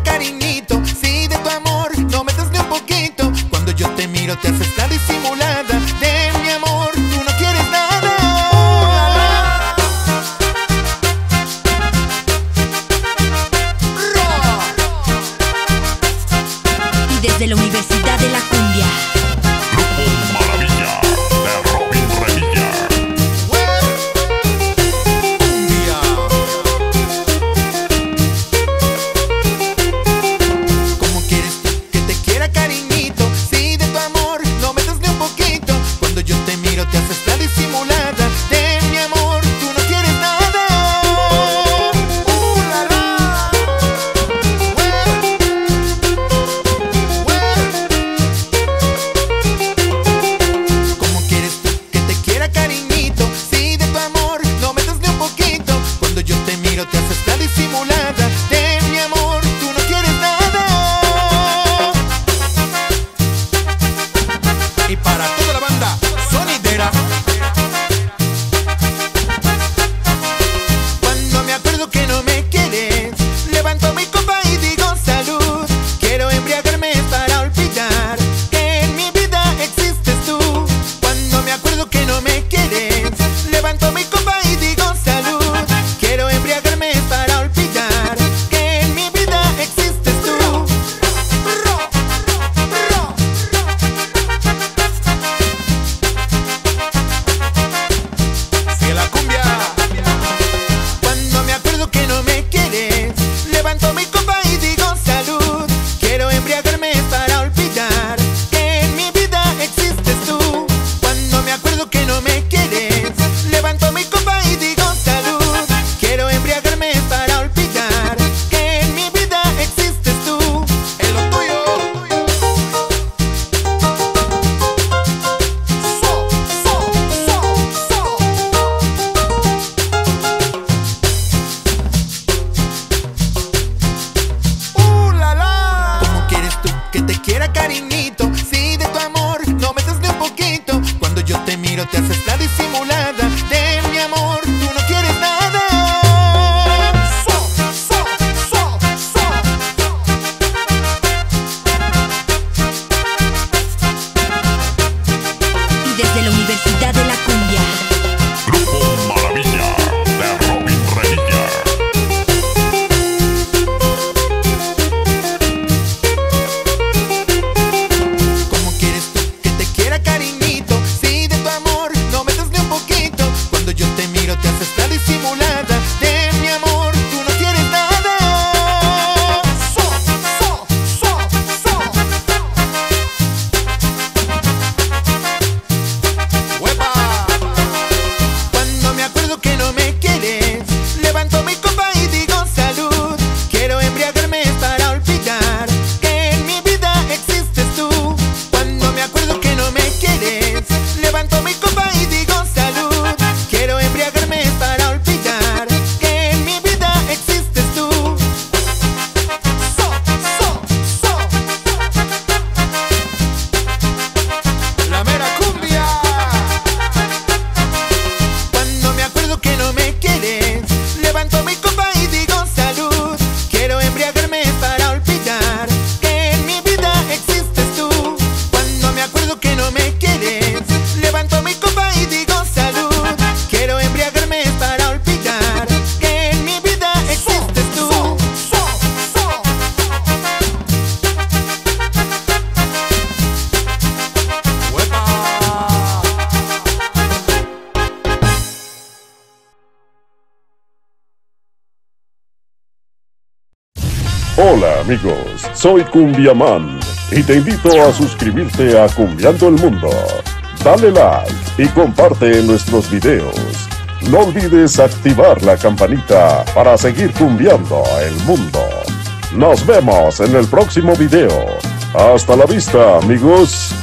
cariñito. Si de tu amor no metes ni un poquito. Cuando yo te miro, te haces la disimulada. De mi amor, tú no quieres nada. Y desde la Universidad de la Cumbia. pa' la Universidad de la Cumbia. Grupo Maravilla de Robin Revilla. ¿Cómo quieres tú que te quiera, cariñito? Si de tu amor no me das ni un poquito. Cuando yo te miro, te haces la disimulada. Hola amigos, soy Cumbiaman y te invito a suscribirte a Cumbiando el Mundo. Dale like y comparte nuestros videos. No olvides activar la campanita para seguir cumbiando el mundo. Nos vemos en el próximo video. Hasta la vista amigos.